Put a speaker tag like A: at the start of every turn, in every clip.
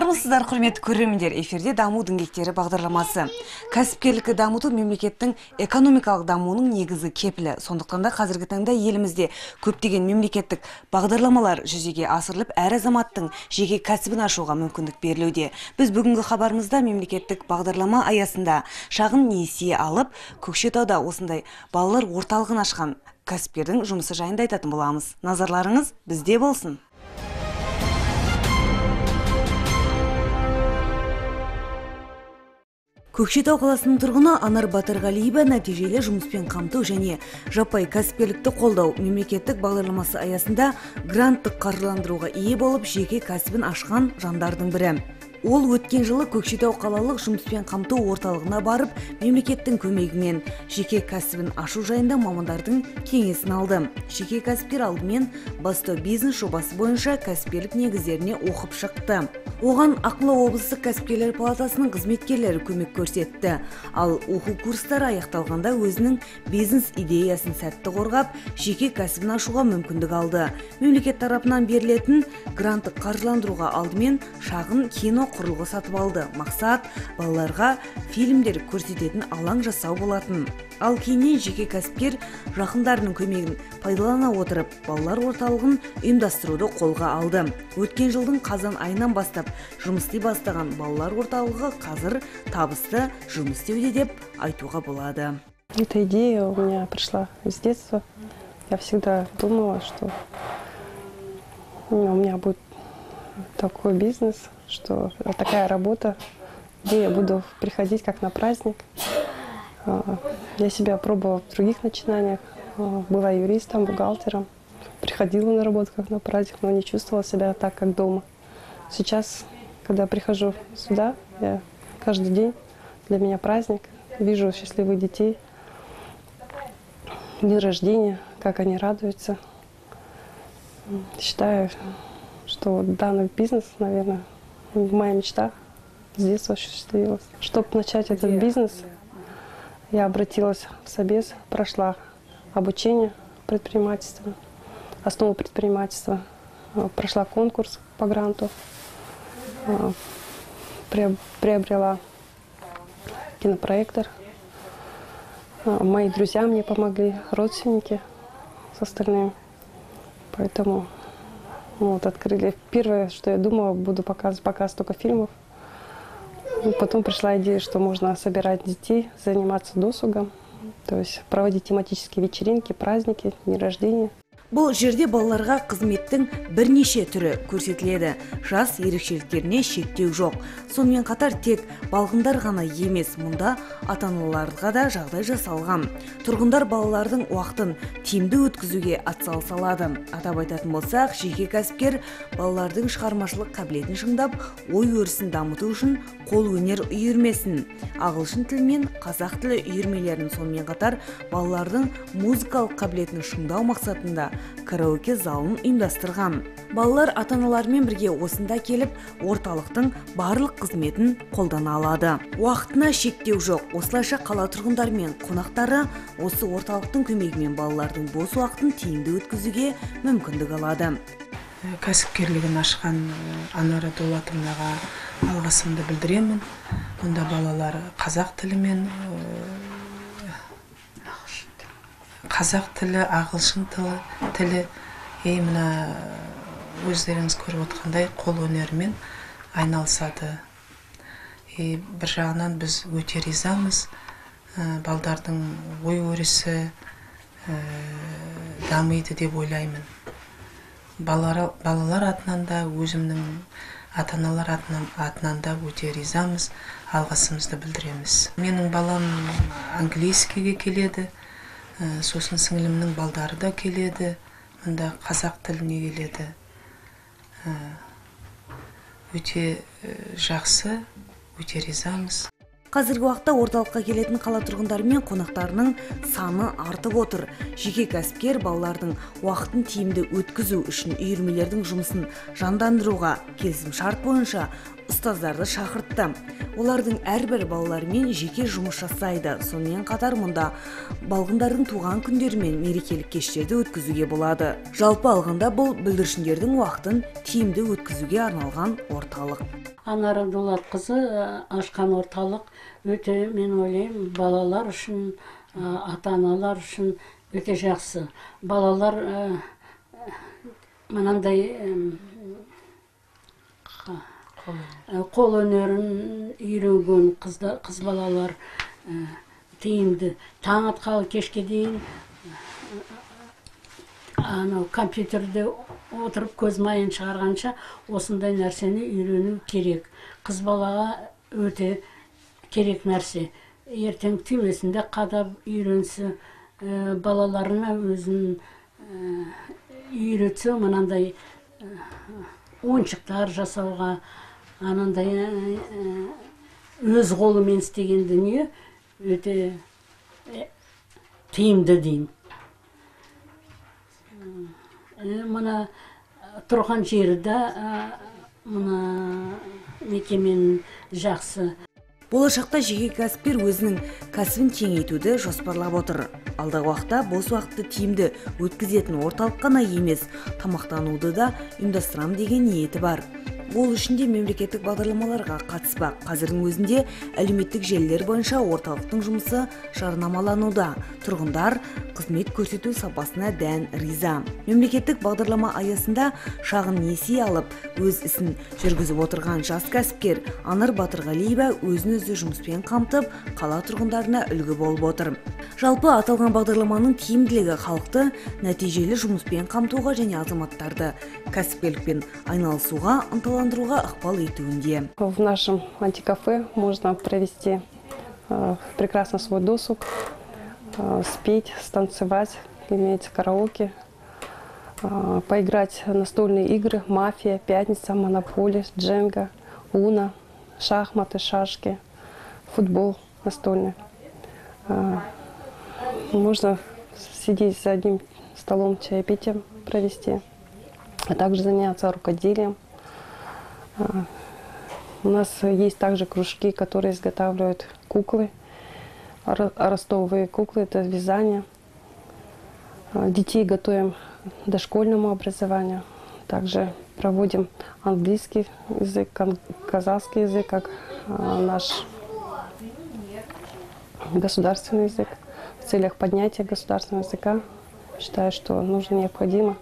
A: армысыздар құрметті көрермендер эфирде даму діңгектері бағдарламасы. Кәсіпкерлікті дамыту мемлекеттің экономикалық дамуының негізі кепілі. Сондықтан да қазіргі таңда елімізде көптеген мемлекеттік бағдарламалар жүзеге асырылып әр азаматтың жеке кәсібін ашуға мүмкіндік берілуде. Біз бүгінгі хабарымызда мемлекеттік бағдарлама аясында шағын несие алып көкшетауда осындай балалар орталығын ашқан кәсіпкердің жұмысы жайында айтатын боламыз. Назарларыңыз бізде болсын. Көкшетау қаласының тұрғыны анар батырғалиева нәтижелі жұмыспен қамту және жаппай кәсіпкерлікті қолдау мемлекеттік бағдарламасы аясында гранттық қаржыландыруға ие болып жеке кәсібін ашқан жандардың бірі. Ол өткен жылы көкшетау қалалық жұмыспен қамту орталығына барып мемлекеттің көмегімен жеке кәсібін ашу жайында мамандардың кеңесін алды. Жеке кәсіпкер алдымен бастау бизнес жобасы бойынша кәсіпкерлік негіздеріне оқып шықты. Оған ақмола облыстық кәсіпкерлер палатасының қызметкерлері көмек көрсетті. Ал оқу курстары аяқталғанда өзінің бизнес идеясын сәтті қорғап жеке кәсібін ашуға мүмкіндік алды. Мемлекет тарапынан берілетін гранттық қаржыландыруға алдымен шағын кино құрылғы сатып алды. Мақсат балаларға фильмдер көрсететін алаң жасау болатын. Ал кейіннен жеке кәсіпкер жақындарының көмегін пайдалана отырып балалар орталығын ұйымдастыруды қолға алды. Өткен жылдың қазан айынан бастап жұмыс істей бастаған балалар орталығы қазір табысты жұмыс істеуде деп айтуға болады.
B: Эта идея у меня пришла с детства. Я всегда думала, что у меня будет такой бизнес, что такая работа, где я буду приходить как на праздник. А, Я себя пробовала в других начинаниях. А, Была юристом, бухгалтером. Приходила на работу как на праздник, но не чувствовала себя так, как дома. Сейчас, когда прихожу сюда, я каждый день для меня праздник. Вижу счастливых детей, день рождения, как они радуются. Считаю, что данный бизнес, наверное, в моих мечтах с детства осуществилась. Чтобы начать этот бизнес, я обратилась в Собес, прошла обучение предпринимательства, основу предпринимательства, э, прошла конкурс по гранту, э, приоб- приобрела кинопроектор. Э, Мои друзья мне помогли, родственники с остальными. Поэтому вот открыли. Первое, что я думала, буду показывать показ только фильмов. Ну, Потом пришла идея, что можно собирать детей, заниматься досугом, то есть проводить тематические вечеринки, праздники, дни рождения.
A: Бұл жерде балаларға қызметтің бірнеше түрі көрсетіледі. Жас ерекшеліктеріне шектеу жоқ. Сонымен қатар тек балғындар ғана емес мұнда ата аналарға да жағдай жасалған. Тұрғындар балалардың уақытын тиімді өткізуге атсалыса алады. Атап айтатын болсақ жеке кәсіпкер балалардың шығармашылық қабілетін шыңдап ой өрісін дамыту үшін қол өнер үйірмесін. Ағылшын тілі мен қазақ тілі үйірмелерін сонымен қатар балалардың музыкалық қабілетін шыңдау мақсатында караоке залын ұйымдастырған. Балалар ата аналарымен бірге осында келіп орталықтың барлық қызметін қолдана алады. Уақытына шектеу жоқ. Осылайша қала тұрғындары мен қонақтары осы орталықтың көмегімен балалардың бос уақытын тиімді өткізуге мүмкіндік алады.
C: Кәсіпкерлігін ашқан э, анара дулатовнаға алғысымды білдіремін. Мұнда балалар қазақ тілімен қазақ тілі ағылшын тілі тілі и мына өздеріңіз көріп отқандай қол өнерімен айналысады. И бір жағынан біз өте ризамыз. Ә, балдардың ой өрісі ә, дамиды деп ойлаймын. Балалар, балалар атынан да өзімнің ата аналар атынан, атынан да өте ризамыз алғысымызды білдіреміз. Менің балам английскийге келеді. Сосын сіңілімнің балдары да келеді мында қазақ тіліне келеді. Ә, өте ә, жақсы өте ризамыз.
A: Қазіргі уақытта орталыққа келетін қала тұрғындары мен қонақтарының саны артып отыр. Жеке кәсіпкер балалардың уақытын тиімді өткізу үшін үйірмелердің жұмысын жандандыруға келісім шарт бойынша ұстаздарды шақыртты. Олардың әрбір балалармен жеке жұмыс жасайды. Сонымен қатар мұнда балғындардың туған күндері мен мерекелік кештерді өткізуге болады. Жалпы алғанда бұл бүлдіршіндердің уақытын тиімді өткізуге арналған орталық.
D: Анар дулатқызы ә, ашқан орталық. Өте мен ойлаймын балалар үшін ә, ата аналар үшін өте жақсы. Балалар ә, мынандай қол өнерін үйренген қыз балалар тиімді. Таң атқалы кешке дейін анау компьютерде отырып көз майын шығарғанша осындай нәрсені үйрену керек. Қыз балаға өте керек нәрсе. Ертең түймесінде қадап үйренсе ә, балаларына өзін ә, үйретсе мынандай ә, ойыншықтар жасауға анандай өз қолымен істеген дүние өте тиімді деймін. Мына ә, тұрған жері де ә, мына мекеменің жақсы.
A: Болашақта жеке кәсіпкер өзінің кәсібін кеңейтуді жоспарлап отыр. Алдағы уақытта бос уақытты тиімді өткізетін орталық қана емес тамақтануды да ұйымдастырамын деген ниеті бар. Ол үшін де мемлекеттік бағдарламаларға қатыспақ қазірдің өзінде әлеуметтік желілер бойынша орталықтың жұмысы жарнамалануда. Тұрғындар қызмет көрсету сапасына дән риза. Мемлекеттік бағдарлама аясында шағын несие алып өз ісін жүргізіп отырған жас кәсіпкер анар батырғалиева өзін өзі жұмыспен қамтып қала тұрғындарына үлгі болып отыр. Жалпы аталған бағдарламаның тиімділігі халықты нәтижелі жұмыспен қамтуға және азаматтарды кәсіпкерлікпен айналысуға ынталандыруға ықпал етуінде
B: В нашем антикафе можно провести э, прекрасно свой досуг, э, спеть, станцевать, имеется караоке, э, поиграть настольные игры, мафия, пятница, монополия, дженга, уна, шахматы, шашки, футбол настольный. Можно сидеть за одним столом, чаепитием провести, а также заняться рукоделием. У нас есть также кружки, которые изготавливают куклы, ро- ростовые куклы, это вязание. А, Детей готовим к дошкольному образованию. Также проводим английский язык, казахский язык, как а, наш государственный язык. В целях поднятия государственного языка считаю, что нужно необходимо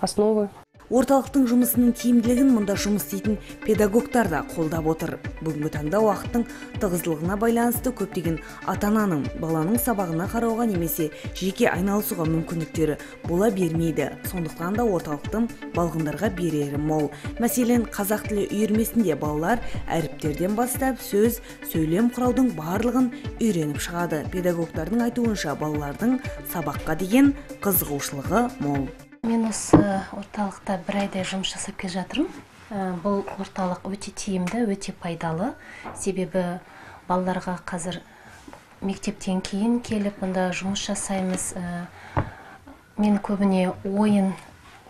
B: основы
A: орталықтың жұмысының тиімділігін мұнда жұмыс істейтін педагогтар да қолдап отыр. Бүгінгі таңда уақыттың тығыздылығына байланысты көптеген ата ананың баланың сабағына қарауға немесе жеке айналысуға мүмкіндіктері бола бермейді. Сондықтан да орталықтың балғындарға берері мол. Мәселен қазақ тілі үйірмесінде балалар әріптерден бастап сөз сөйлем құраудың барлығын үйреніп шығады. Педагогтардың айтуынша балалардың сабаққа деген қызығушылығы мол.
E: Мен осы орталықта бір айдай жұмыс жасап келе жатырмын. Ә, бұл орталық өте тиімді өте пайдалы. Себебі балаларға қазір мектептен кейін келіп мұнда жұмыс жасаймыз. Ә, мен көбіне ойын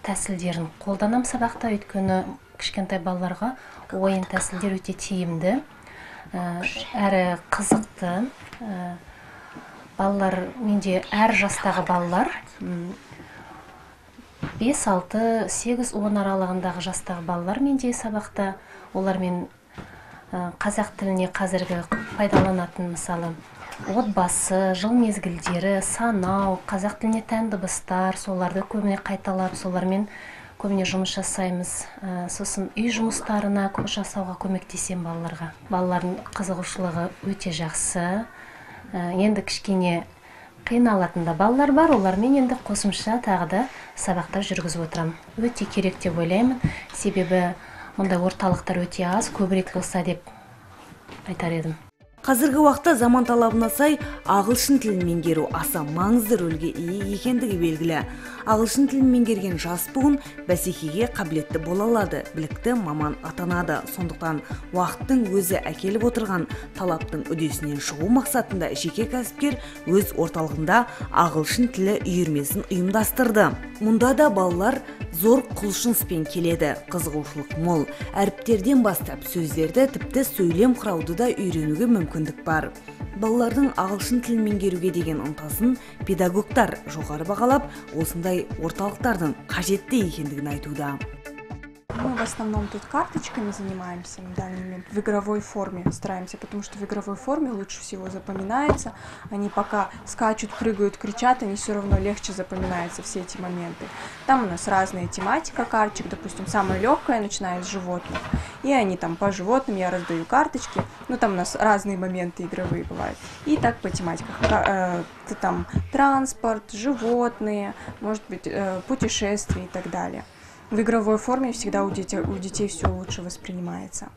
E: тәсілдерін қолданамын сабақта. Өйткені кішкентай балаларға ойын тәсілдер өте тиімді. Ә, әрі қызықты. Балалар менде әр жастағы балалар бес алты сегіз он аралығындағы жастағы балалар менде сабақта олармен қазақ тіліне қазіргі пайдаланатын мысалы отбасы жыл мезгілдері санау қазақ тіліне тән дыбыстар соларды көбіне қайталап солармен көбіне жұмыс жасаймыз. Сосын үй жұмыстарына жасауға көмектесемін балаларға. Балалардың қызығушылығы өте жақсы. Енді кішкене қиналатын да балалар бар олармен енді қосымша тағы да сабақтар жүргізіп отырамын өте керек деп ойлаймын. Себебі мұндай орталықтар өте аз көбірек болса деп айтар едім.
A: Қазіргі уақытта заман талабына сай ағылшын тілін меңгеру аса маңызды рөлге ие екендігі белгілі. Ағылшын тілін меңгерген жас буын бәсекеге қабілетті бола алады білікті маман атанады. Сондықтан уақыттың өзі әкеліп отырған талаптың үдесінен шығу мақсатында жеке кәсіпкер өз орталығында ағылшын тілі үйірмесін ұйымдастырды. Мұнда да балалар зор құлшыныспен келеді. Қызығушылық мол. Әріптерден бастап сөздерді тіпті сөйлем құрауды да үйренуге мүмкіндік бар. Балалардың ағылшын тілін меңгеруге деген ынтасын педагогтар жоғары бағалап осындай орталықтардың қажетті екендігін айтуда.
F: Мы в основном тут карточками занимаемся на данный момент, в игровой форме стараемся, потому что в игровой форме лучше всего запоминается. Они пока скачут, прыгают, кричат, они все равно легче запоминаются все эти моменты. Там у нас разная тематика карточек, допустим, самая легкая, начиная с животных. И они там по животным, я раздаю карточки, ну там у нас разные моменты игровые бывают. И так по тематиках. Ка- э, Там транспорт, животные, может быть, э, путешествия и так далее. В игровой форме всегда у детей, у детей все лучше воспринимается.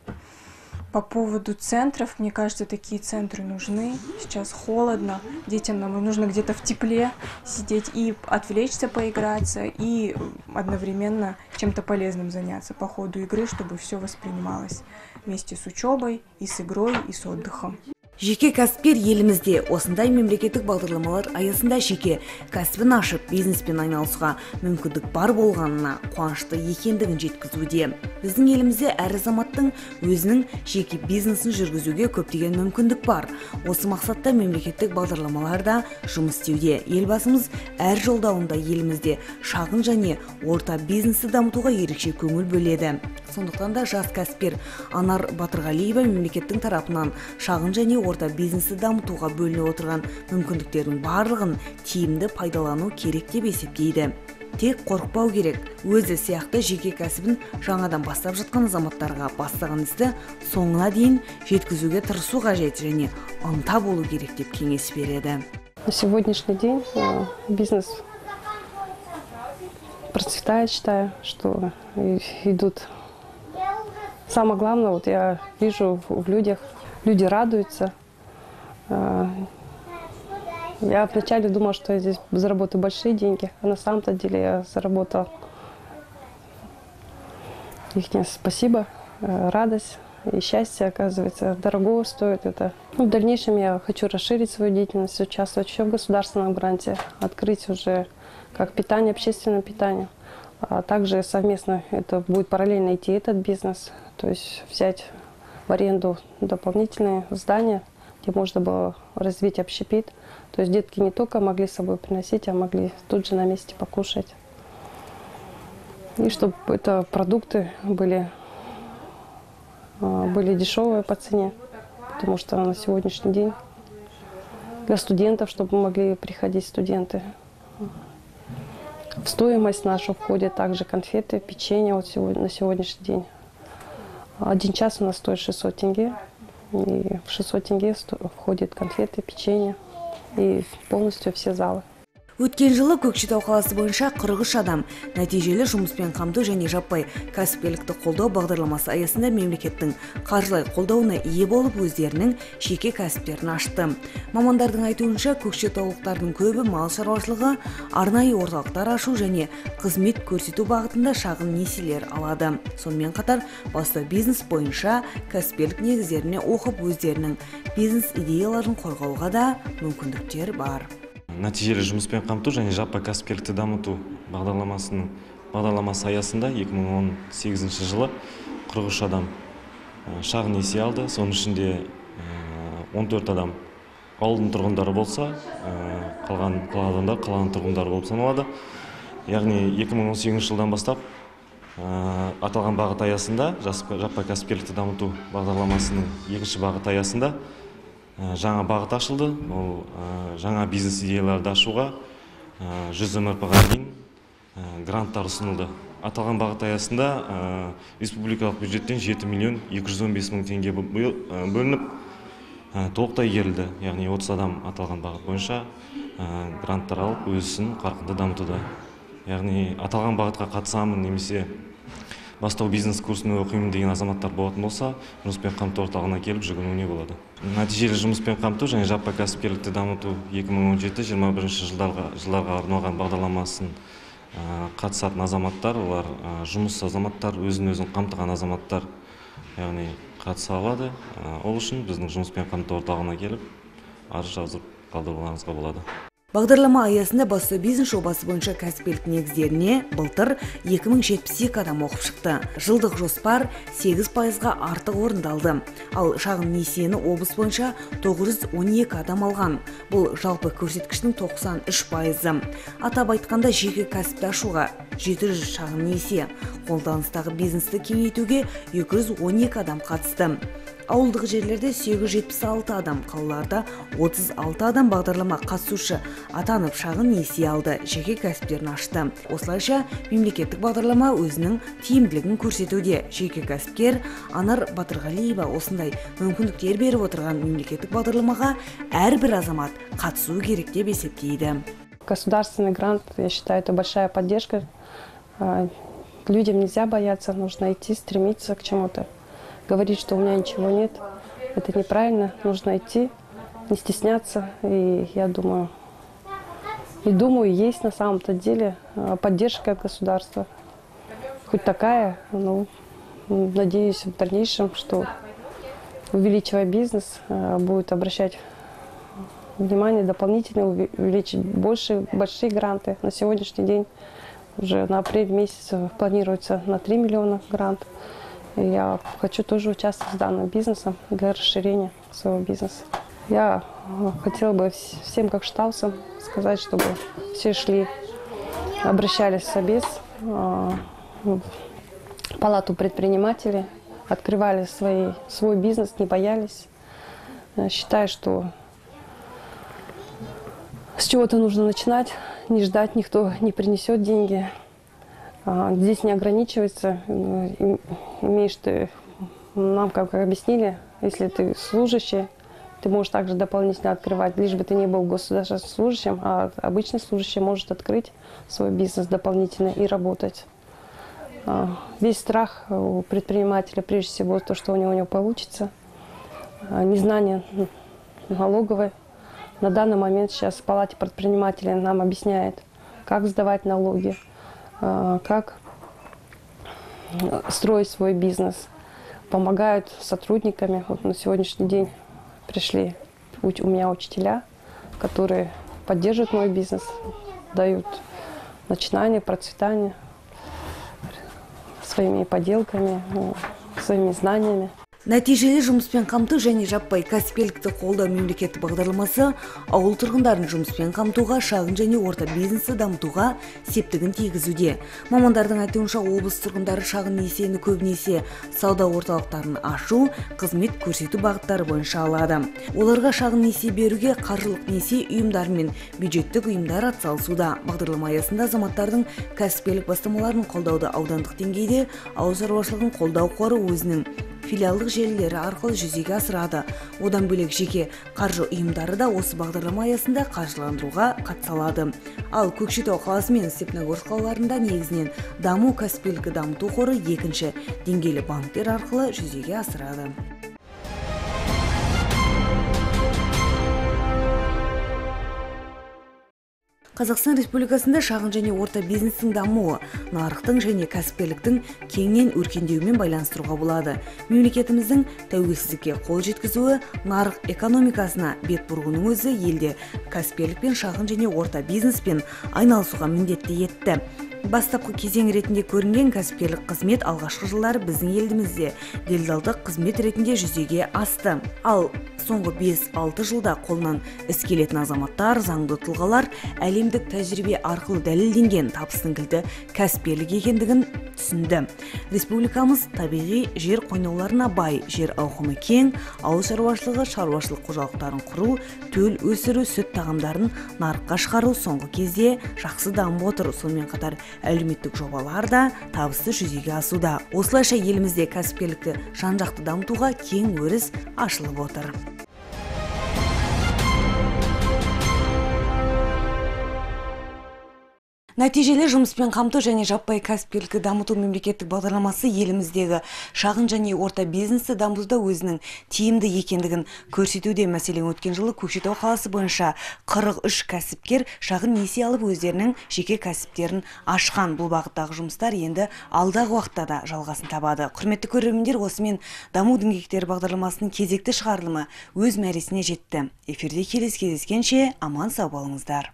F: По поводу центров, мне кажется, такие центры нужны. Сейчас холодно, детям нам нужно где-то в тепле сидеть и отвлечься, поиграться, и одновременно чем-то полезным заняться по ходу игры, чтобы все воспринималось вместе с учебой, и с игрой, и с отдыхом.
A: Жеке кәсіпкер елімізде осындай мемлекеттік бағдарламалар аясында жеке кәсібін ашып бизнеспен айналысуға мүмкіндік бар болғанына қуанышты екендігін жеткізуде. Біздің елімізде әр азаматтың өзінің жеке бизнесін жүргізуге көптеген мүмкіндік бар. Осы мақсатта мемлекеттік бағдарламаларда жұмыс істеуде. Елбасымыз әр жолдауында елімізде шағын және орта бизнесті дамытуға ерекше көңіл бөледі. Сондықтан да жас кәсіпкер анар батырғалиева мемлекеттің тарапынан шағын және орта бизнесті дамытуға бөлініп отырған. Мүмкіндіктердің барлығын тиімді пайдалану керек деп есептейді. Тек қорықпау керек. Өзі сияқты жеке кәсібін жаңадан бастап жатқан азаматтарға бастаған істі соңына дейін жеткізуге тырысу қажет және ынта болу керек деп кеңес береді.
B: На сегодняшний день э, бизнес процветает, считаю, что идут. Самое главное, вот я вижу в людях, люди радуются. Э, Я вначале думала, что я здесь заработаю большие деньги, а на самом-то деле я заработала их спасибо, э, радость и счастье, оказывается, дорого стоит это. Ну, в дальнейшем я хочу расширить свою деятельность, участвовать еще в государственном гранте, открыть уже как питание, общественное питание. А также совместно это будет параллельно идти этот бизнес, то есть взять в аренду дополнительные здания, где можно было развить общепит. То есть детки не только могли с собой приносить, а могли тут же на месте покушать. И чтобы это продукты были, а, были дешевые по цене, потому что на сегодняшний день для студентов, чтобы могли приходить студенты. В стоимость нашу входят также конфеты, печенье вот сегодня, на сегодняшний день. Один час у нас стоит 600 тенге. И в 600 тенге входит конфеты, печенье и полностью все залы.
A: Өткен жылы көкшетау қаласы бойынша 43 адам нәтижелі жұмыспен қамту және жаппай кәсіпкерлікті қолдау бағдарламасы аясында мемлекеттің қаржылай қолдауына ие болып өздерінің жеке кәсіптерін ашты. Мамандардың айтуынша көкшетаулықтардың көбі мал шаруашылығы арнайы орталықтар ашу және қызмет көрсету бағытында шағын несиелер алады. Сонымен қатар бастау бизнес бойынша кәсіпкерлік негіздеріне оқып өздерінің бизнес идеяларын қорғауға да мүмкіндіктер бар.
G: Нәтижелі жұмыспен қамту және жаппай кәсіпкерлікті дамыту бағдарламасының бағдарламасы аясында 2018 жылы 43 адам шағын несие алды. Соның ішінде ә, 14 адам ауылдың тұрғындары болса қалған адамдар қаланың тұрғындары болып саналады. Яғни 2018 жылдан бастап аталған бағыт аясында жаппай кәсіпкерлікті дамыту бағдарламасының екінші бағыт аясында жаңа бағыт ашылды. Ол ә, жаңа бизнес идеяларды ашуға ә, 100 мрп-ға дейін ә, гранттар ұсынылды. Аталған бағыт аясында республикалық бюджеттен 7 миллион 215 мың теңге бөлініп толықтай игерілді. Яғни 30 адам аталған бағыт бойынша гранттар алып өз ісін қарқынды дамытуда. Яғни аталған бағытқа қатысамын немесе бастау бизнес курсын оқимын деген азаматтар болатын болса жұмыспен қамту орталығына келіп жүгінуіне болады? Нәтижелі жұмыспен қамту және жаппай кәсіпкерлікті дамыту 2017-21 жылдарға, жылдарға арналған бағдарламасын қатысатын азаматтар олар жұмыс азаматтар өзін өзін қамтыған азаматтар яғни қатыса алады. Ол үшін біздің жұмыспен қамту орталығына келіп арыз жазып қалдыруларыңызға болады.
A: Бағдарлама аясында бастау бизнес жобасы бойынша кәсіпкерлік негіздеріне былтыр 2072 адам оқып шықты. Жылдық жоспар 8 пайызға артық орындалды. Ал шағын несиені облыс бойынша 912 адам алған. Бұл жалпы көрсеткіштің 93 пайызы. Атап айтқанда жеке кәсіпті ашуға 700 шағын несие қолданыстағы бизнесті кеңейтуге 212 адам қатысты. Ауылдық жерлерде 876 адам қалаларда 36 адам бағдарлама қатысушы атанып шағын несие алды жеке кәсіптерін ашты осылайша мемлекеттік бағдарлама өзінің тиімділігін көрсетуде жеке кәсіпкер анар батырғалиева осындай мүмкіндіктер беріп отырған мемлекеттік бағдарламаға әрбір азамат қатысу керек деп есептейді
B: Государственный грант, я считаю, это большая поддержка. Людям нельзя бояться, нужно идти, стремиться к чему-то. Говорить, что у меня ничего нет, это неправильно. Нужно идти, не стесняться. И я думаю, и думаю, есть на самом-то деле а, поддержка от государства. Хоть такая, ну, надеюсь в дальнейшем, что увеличивая бизнес, а, будет обращать внимание дополнительно увеличить больше, большие гранты. На сегодняшний день уже на апрель месяц планируется на 3 миллиона грант. Я хочу тоже участвовать в данном бизнесом для расширения своего бизнеса. Я э, хотела бы вс- всем, как штаусам, сказать, чтобы все шли, обращались в Собес, э, в палату предпринимателей, открывали свои, свой бизнес, не боялись. Э, Считаю, что с чего-то нужно начинать, не ждать, никто не принесет деньги. А, Здесь не ограничивается. им- Имеешь ты, нам как объяснили, если ты служащий, ты можешь также дополнительно открывать, лишь бы ты не был государственным служащим, а обычный служащий может открыть свой бизнес дополнительно и работать. А, Весь страх у предпринимателя, прежде всего, то, что у него не получится, а, незнание налоговой. На данный момент сейчас в Палате предпринимателей нам объясняет, как сдавать налоги, как э, строить свой бизнес. Помогают сотрудниками. Вот на сегодняшний день пришли у меня учителя, которые поддерживают мой бизнес, дают начинание, процветание своими поделками, ну, своими знаниями.
A: Нәтижелі жұмыспен қамту және жаппай кәсіпкерлікті қолдау мемлекеттік бағдарламасы ауыл тұрғындарын жұмыспен қамтуға шағын және орта бизнесті дамытуға септігін тигізуде. Мамандардың айтуынша облыс тұрғындары шағын несиені көбінесе сауда орталықтарын ашу қызмет көрсету бағыттары бойынша алады. Оларға шағын несие беруге қаржылық несие ұйымдары мен бюджеттік ұйымдар атсалысуда. Бағдарлама аясында азаматтардың кәсіпкерлік бастамаларын қолдауды аудандық деңгейде ауыл шаруашылығын қолдау қоры өзінің филиалдық желілері арқылы жүзеге асырады. Одан бөлек жеке қаржы ұйымдары да осы бағдарлама аясында қаржыландыруға қатыса алады. Ал көкшетау қаласы мен степногорск қалаларында негізінен даму кәсіпкерлікті дамыту қоры екінші деңгейлі банктер арқылы жүзеге асырады. Қазақстан республикасында шағын және орта бизнестің дамуы нарықтың және кәсіпкерліктің кеңінен өркендеуімен байланыстыруға болады. Мемлекетіміздің тәуелсіздікке қол жеткізуі нарық экономикасына бет бұруының өзі елде кәсіпкерлік пен шағын және орта бизнеспен айналысуға міндетті етті. Бастапқы кезең ретінде көрінген кәсіпкерлік қызмет алғашқы жылдары біздің елімізде. Делдалдық қызмет ретінде жүзеге асты. Ал соңғы 5-6 жылда қолынан іс келетін азаматтар заңды тұлғалар әлемдік тәжірибе арқылы дәлелденген табыстың кілті кәсіпкерлік екендігін түсінді. Республикамыз табиғи жер қойнауларына бай жер ауқымы кең ауыл шаруашылығы шаруашылық қожалықтарын құру төл өсіру сүт тағамдарын нарыққа шығару соңғы кезде жақсы дамып отыр. Сонымен қатар әлеуметтік жобалар да табысты жүзеге асуда. Осылайша елімізде кәсіпкерлікті жан жақты дамытуға кең өріс ашылып отыр. Нәтижелі жұмыспен қамту және жаппай кәсіпкерлікті дамыту мемлекеттік бағдарламасы еліміздегі шағын және орта бизнесті дамытуда өзінің тиімді екендігін көрсетуде. Мәселен өткен жылы көкшетау қаласы бойынша 43 кәсіпкер шағын несие алып өздерінің жеке кәсіптерін ашқан. Бұл бағыттағы жұмыстар енді алдағы уақытта да жалғасын табады. Құрметті көрермендер осымен даму діңгектері бағдарламасының кезекті шығарылымы өз мәресіне жетті. Эфирде келесі кездескенше аман сау болыңыздар.